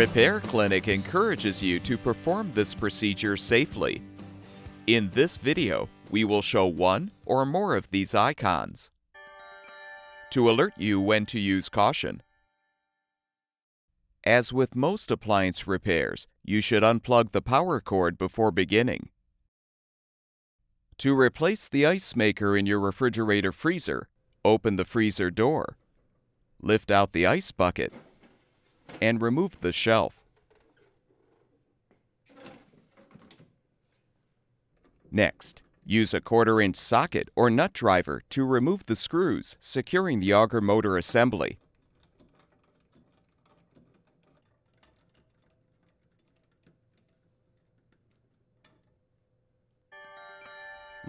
Repair Clinic encourages you to perform this procedure safely. In this video, we will show one or more of these icons to alert you when to use caution. As with most appliance repairs, you should unplug the power cord before beginning. To replace the ice maker in your refrigerator freezer, open the freezer door, lift out the ice bucket, and remove the shelf. Next, use a quarter inch socket or nut driver to remove the screws securing the auger motor assembly.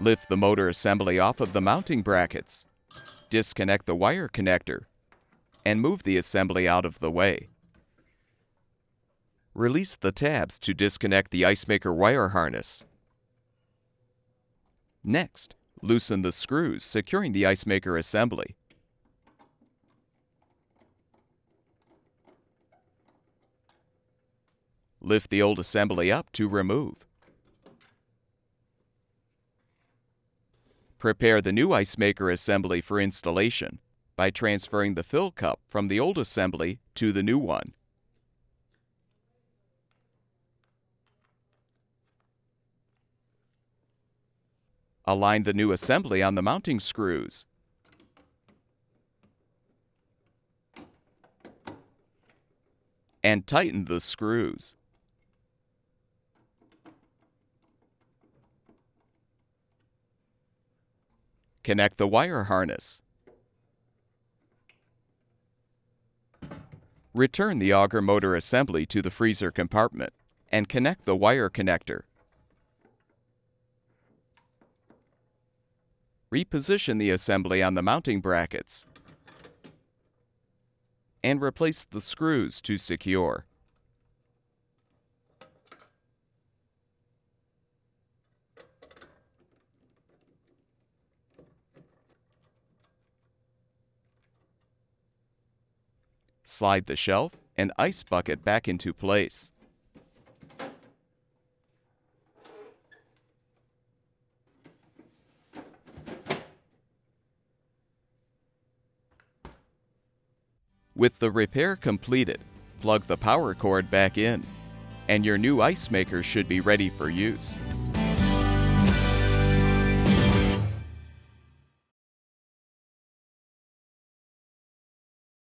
Lift the motor assembly off of the mounting brackets. Disconnect the wire connector and move the assembly out of the way. Release the tabs to disconnect the ice maker wire harness. Next, loosen the screws securing the ice maker assembly. Lift the old assembly up to remove. Prepare the new ice maker assembly for installation by transferring the fill cup from the old assembly to the new one. Align the new assembly on the mounting screws. And tighten the screws. Connect the wire harness. Return the auger motor assembly to the freezer compartment and connect the wire connector. Reposition the assembly on the mounting brackets and replace the screws to secure. Slide the shelf and ice bucket back into place. With the repair completed, plug the power cord back in, and your new ice maker should be ready for use.